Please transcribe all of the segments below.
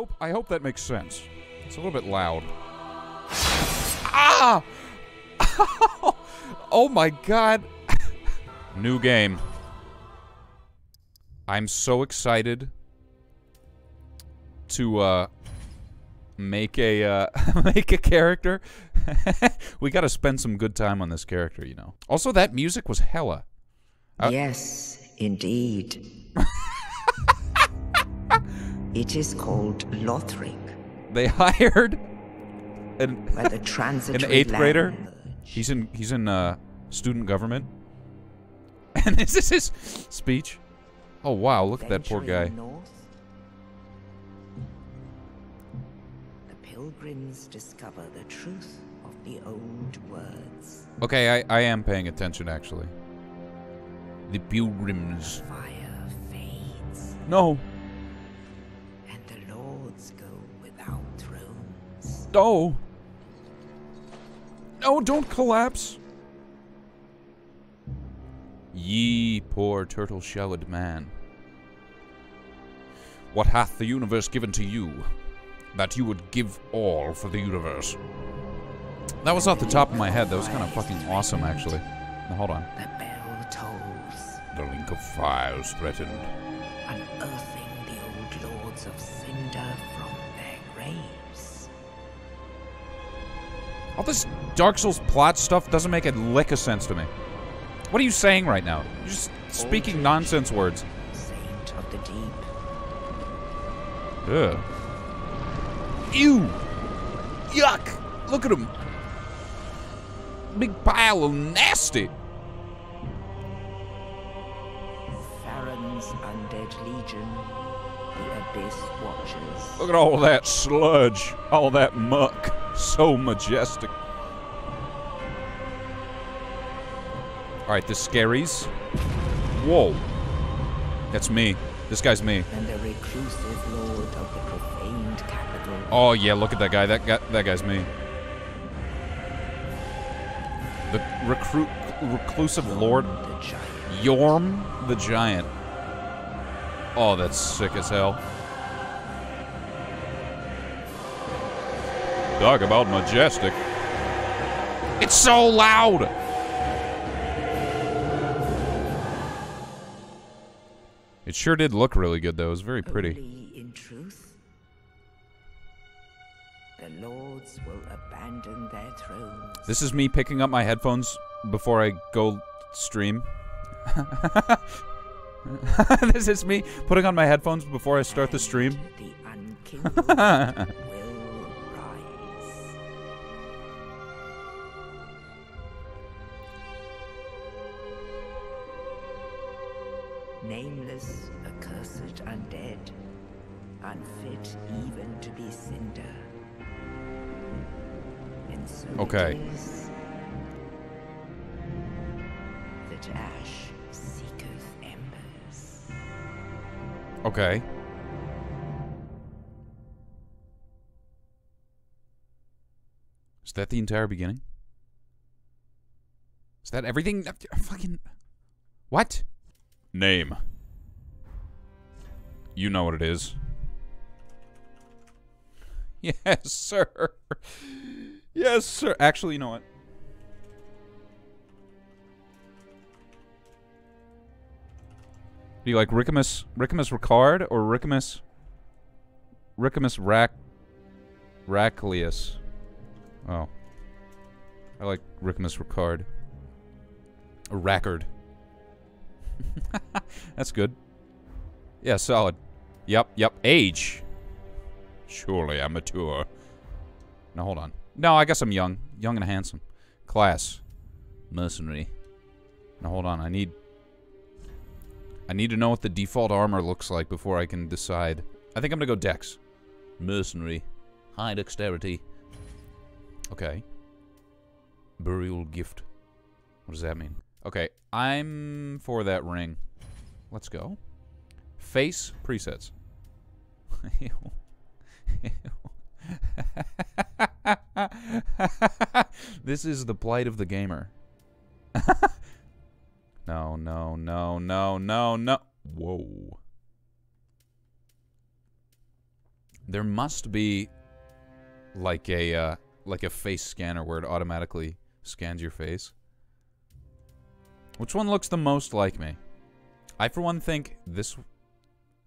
hope I hope that makes sense. It's a little bit loud. Ah! oh my god. New game. I'm so excited to uh make a uh make a character. we got to spend some good time on this character, you know. Also that music was hella. Uh, yes, indeed. It is called Lothric. They hired an, where the transitory an eighth grader. He's in he's in uh, student government. And this is this his speech? Oh wow, look at that poor guy. North, the pilgrims discover the truth of the old words. Okay, I, I am paying attention actually. The pilgrims. The Fire fades, No. No. No, don't collapse. Ye poor turtle-shelled man. What hath the universe given to you, that you would give all for the universe? That was off the top of my head. That was kind of fucking awesome, actually. Now, hold on. The bell tolls, The link of fire is threatened. unearthing the old lords of Cinder from their graves. All this Dark Souls plot stuff doesn't make a lick of sense to me. What are you saying right now? You're just speaking nonsense words. Saint of the deep, Ugh. Ew! Yuck! Look at him! Big pile of nasty! Farron's undead legion, the Abyss Watchers. Look at all that sludge, all that muck. So majestic. Alright, the scaries. Whoa. That's me. This guy's me. and the reclusive lord of the profaned capital. Oh yeah, look at that guy. That guy, that guy's me. The recruit, reclusive lord. Yhorm the giant. Oh, that's sick as hell. Talk about majestic. It's so loud. It sure did look really good, though. It was very pretty. Only in truth, the lords will abandon their thrones. This is me picking up my headphones before I go stream. this is me putting on my headphones before I start the stream. Nameless, accursed undead, unfit even to be cinder. And so Okay. is that ash seeketh embers. Okay. Is that the entire beginning? Is that everything? Fucking. What? Name. You know what it is. Yes, sir. Yes, sir. Actually, you know what? Do you like Rickamus Rickamus Ricard or Rickamus Rickamus Rack Raclius? Oh. I like Rickamus Ricard. Or Rackard. That's good. Yeah, solid. Yep, yep. Age. Surely I'm mature. Now hold on. No, I guess I'm young. Young and handsome. Class. Mercenary. Now hold on. I need I need to know what the default armor looks like before I can decide. I think I'm gonna go Dex. Mercenary. High dexterity. Okay. Burial gift. What does that mean? Okay, I'm for that ring. Let's go. Face presets. This is the plight of the gamer. No, no, no, no, no, no. Whoa. There must be like a uh, like a face scanner where it automatically scans your face. Which one looks the most like me? I for one think this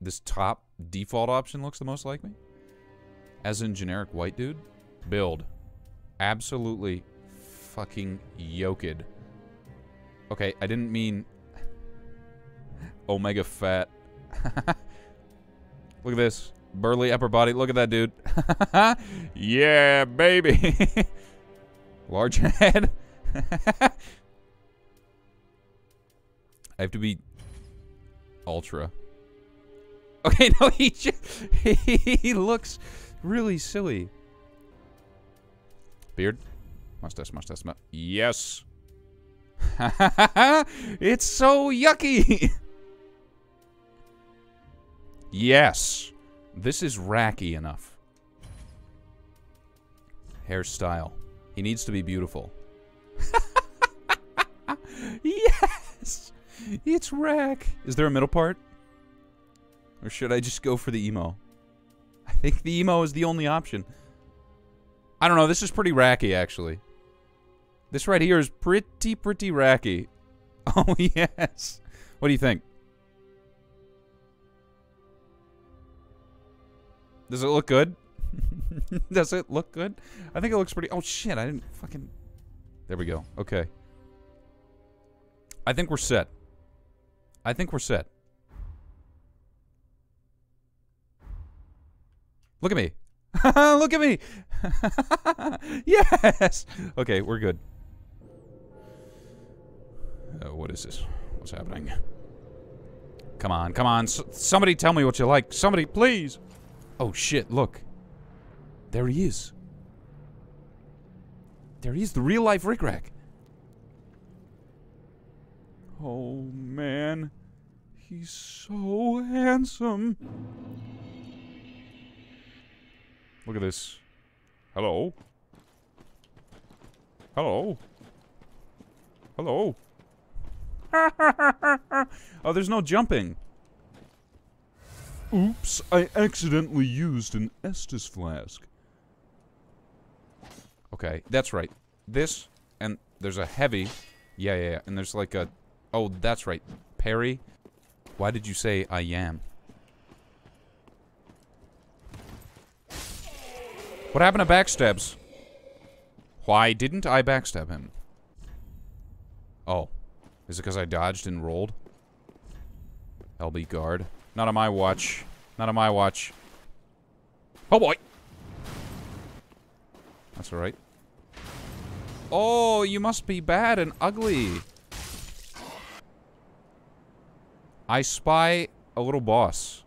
this top default option looks the most like me. As in generic white dude. Build. Absolutely fucking yoked. Okay, I didn't mean omega fat. Look at this. Burly upper body. Look at that dude. yeah, baby. Large head. I have to be ultra. Okay, no, he just, he looks really silly. Beard? Mustache, mustache, mustache. Yes. it's so yucky. yes. This is racky enough. Hairstyle. He needs to be beautiful. yes! It's rack. Is there a middle part? Or should I just go for the emo? I think the emo is the only option. I don't know. This is pretty racky, actually. This right here is pretty, pretty racky. Oh, yes. What do you think? Does it look good? Does it look good? I think it looks pretty... Oh, shit. I didn't fucking... There we go. Okay. I think we're set. I think we're set. Look at me. Look at me. yes. Okay, we're good. Uh, what is this? What's happening? Come on, come on. S somebody tell me what you like. Somebody, please. Oh, shit, look. There he is. There he is, the real-life Rick Rack. Oh, man. He's so handsome. Look at this. Hello? Hello? Hello? oh, there's no jumping. Oops, I accidentally used an Estus flask. Okay, that's right. This, and there's a heavy. Yeah, yeah, yeah. And there's like a... Oh, that's right. Perry, Why did you say I am? What happened to backstabs? Why didn't I backstab him? Oh. Is it because I dodged and rolled? LB guard. Not on my watch. Not on my watch. Oh boy! That's alright. Oh, you must be bad and ugly. I spy a little boss.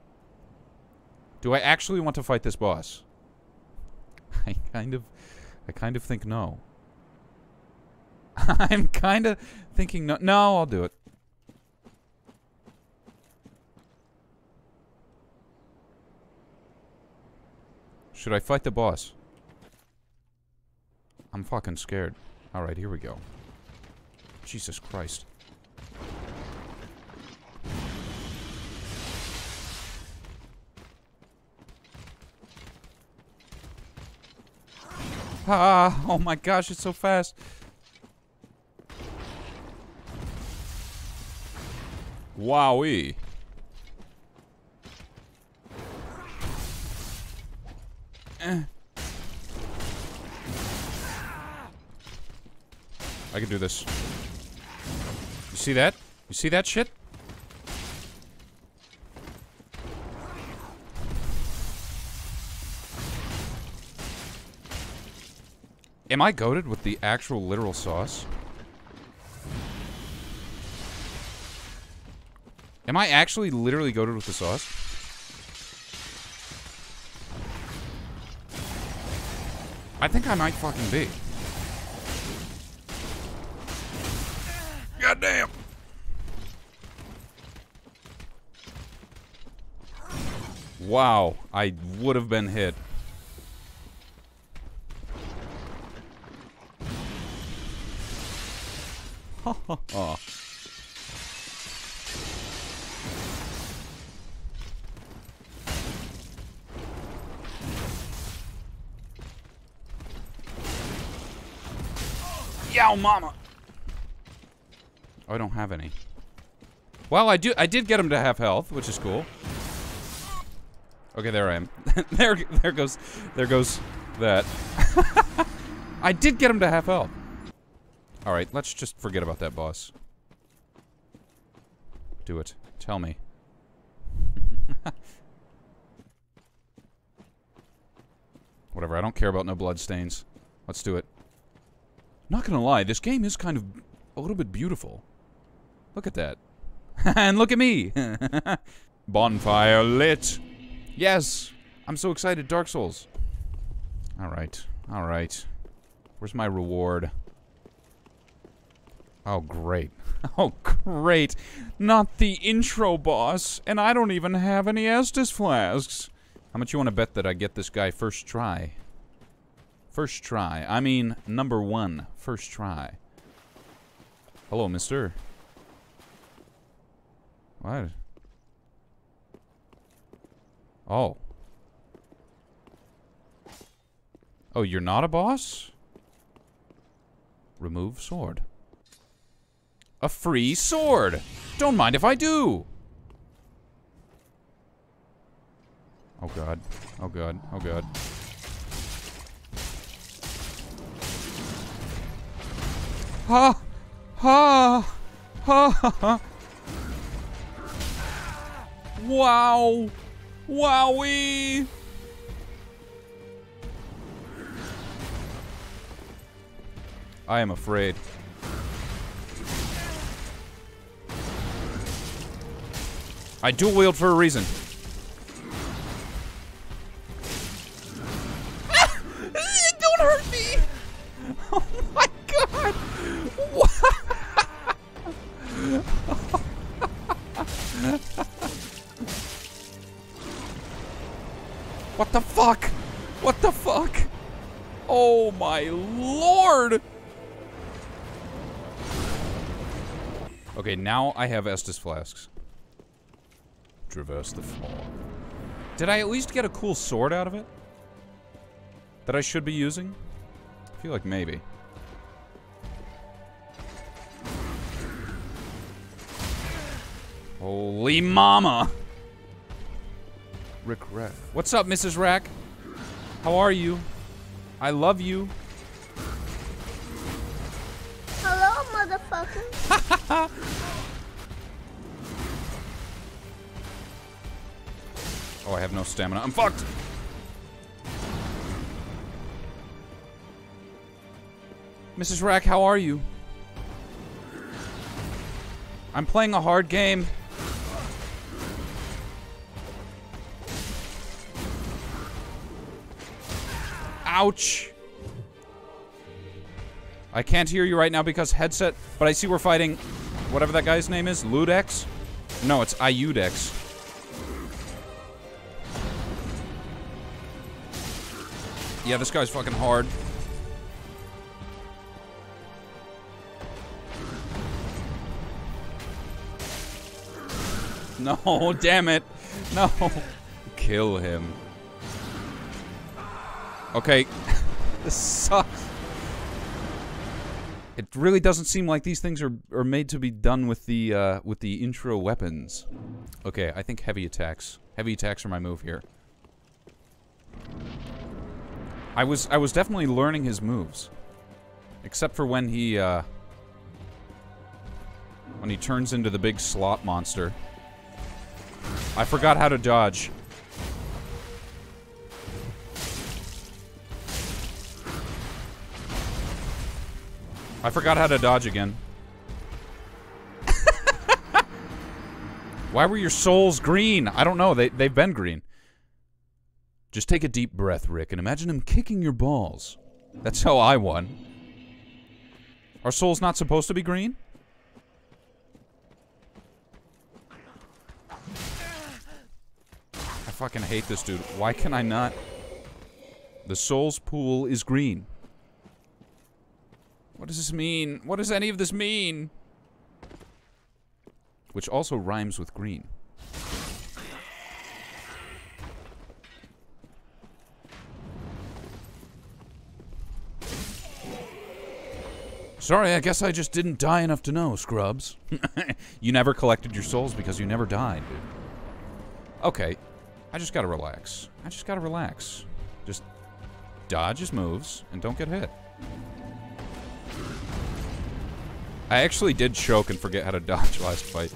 Do I actually want to fight this boss? I kind of, I kind of think no. I'm kind of thinking no. No, I'll do it. Should I fight the boss? I'm fucking scared. Alright, here we go. Jesus Christ. Ah, oh my gosh, it's so fast. Wowee. I can do this. You see that? You see that shit? Am I goaded with the actual literal sauce? Am I actually literally goaded with the sauce? I think I might fucking be. God damn. Wow, I would have been hit. oh. Yow mama! Oh, I don't have any. Well, I do. I did get him to half health, which is cool. Okay, there I am. there, there goes, there goes that. I did get him to half health. All right, let's just forget about that boss. Do it. Tell me. Whatever, I don't care about no bloodstains. Let's do it. Not gonna lie, this game is kind of a little bit beautiful. Look at that. and look at me! Bonfire lit! Yes! I'm so excited, Dark Souls. Alright, alright. Where's my reward? Oh, great. Oh, great. Not the intro boss, and I don't even have any Estus flasks. How much you want to bet that I get this guy first try? First try. I mean, number one. First try. Hello, mister. What? Oh. Oh, you're not a boss? Remove sword. A free sword! Don't mind if I do! Oh god. Oh god. Oh god. Ha! Ha! Ha! Ha! Wow! Wowie! I am afraid. I dual wield for a reason. Don't hurt me! Oh my god! what the fuck? What the fuck? Oh my lord! Okay, now I have Estus flasks. Traverse the floor. Did I at least get a cool sword out of it? That I should be using? I feel like maybe. Holy mama! Rick Rack. What's up, Mrs. Rack? How are you? I love you. Hello, motherfucker. Oh, I have no stamina. I'm fucked! Mrs. Rack, how are you? I'm playing a hard game. Ouch! I can't hear you right now because headset, but I see we're fighting whatever that guy's name is. Ludex? No, it's Iudex. Yeah, this guy's fucking hard. No, damn it. No. Kill him. Okay. this sucks. It really doesn't seem like these things are, are made to be done with the uh, with the intro weapons. Okay, I think heavy attacks. Heavy attacks are my move here. I was I was definitely learning his moves. Except for when he uh when he turns into the big slot monster. I forgot how to dodge. I forgot how to dodge again. Why were your souls green? I don't know. They they've been green. Just take a deep breath, Rick, and imagine him kicking your balls. That's how I won. Are souls not supposed to be green? I fucking hate this dude. Why can I not? The souls pool is green. What does this mean? What does any of this mean? Which also rhymes with green. Sorry, I guess I just didn't die enough to know, Scrubs. you never collected your souls because you never died, dude. Okay, I just gotta relax. I just gotta relax. Just dodge his moves and don't get hit. I actually did choke and forget how to dodge last fight.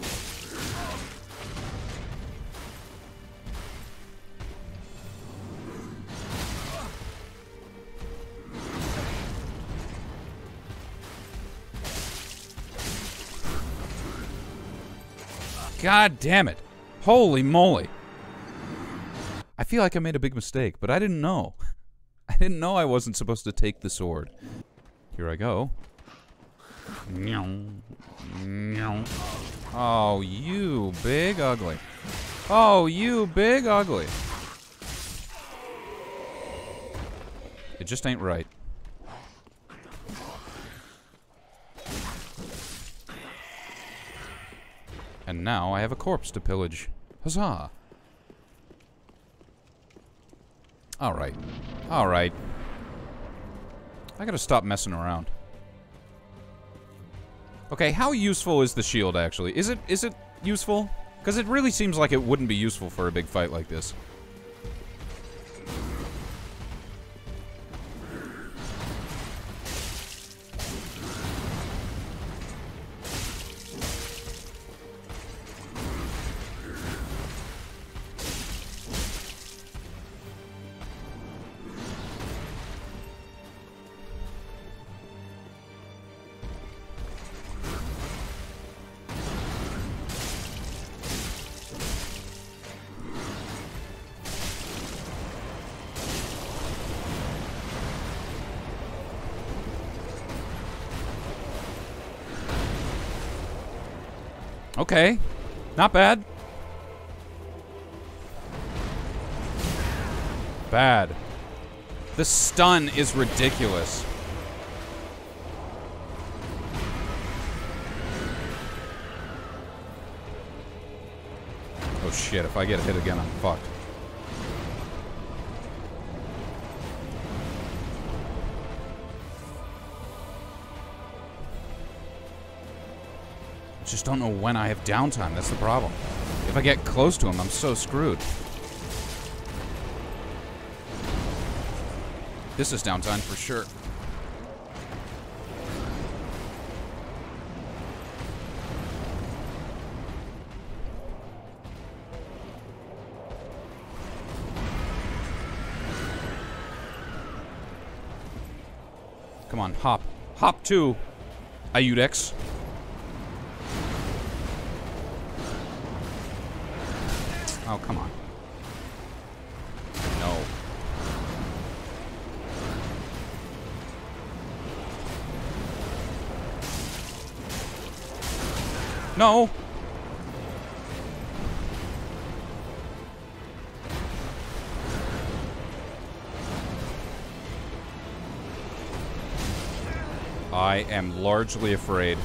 God damn it. Holy moly. I feel like I made a big mistake, but I didn't know. I didn't know I wasn't supposed to take the sword. Here I go. Oh, you big ugly. Oh, you big ugly. It just ain't right. And now I have a corpse to pillage. Huzzah! Alright. Alright. I gotta stop messing around. Okay, how useful is the shield, actually? Is it is it useful? Because it really seems like it wouldn't be useful for a big fight like this. Okay. Not bad. Bad. The stun is ridiculous. Oh shit, if I get hit again, I'm fucked. Just don't know when I have downtime. That's the problem. If I get close to him, I'm so screwed. This is downtime for sure. Come on, hop. Hop to Iudex. Oh, come on. No. No! I am largely afraid.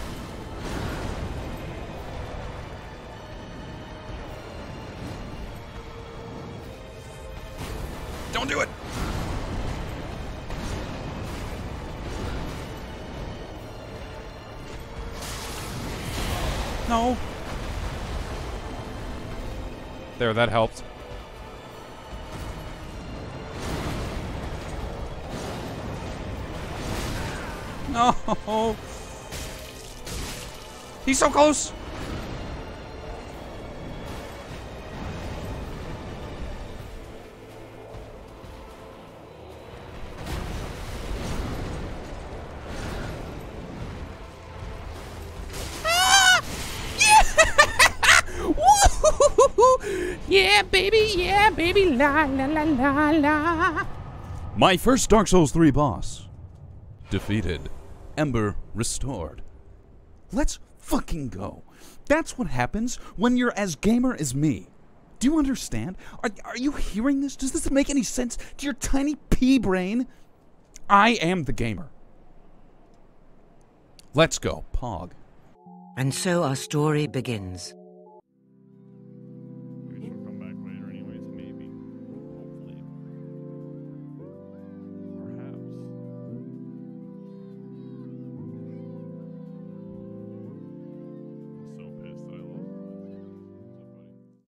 There, that helped. No! He's so close! Baby, yeah, baby, la la la la la. My first Dark Souls 3 boss. Defeated. Ember restored. Let's fucking go. That's what happens when you're as gamer as me. Do you understand? Are, are you hearing this? Does this make any sense to your tiny pea brain? I am the gamer. Let's go, Pog. And so our story begins.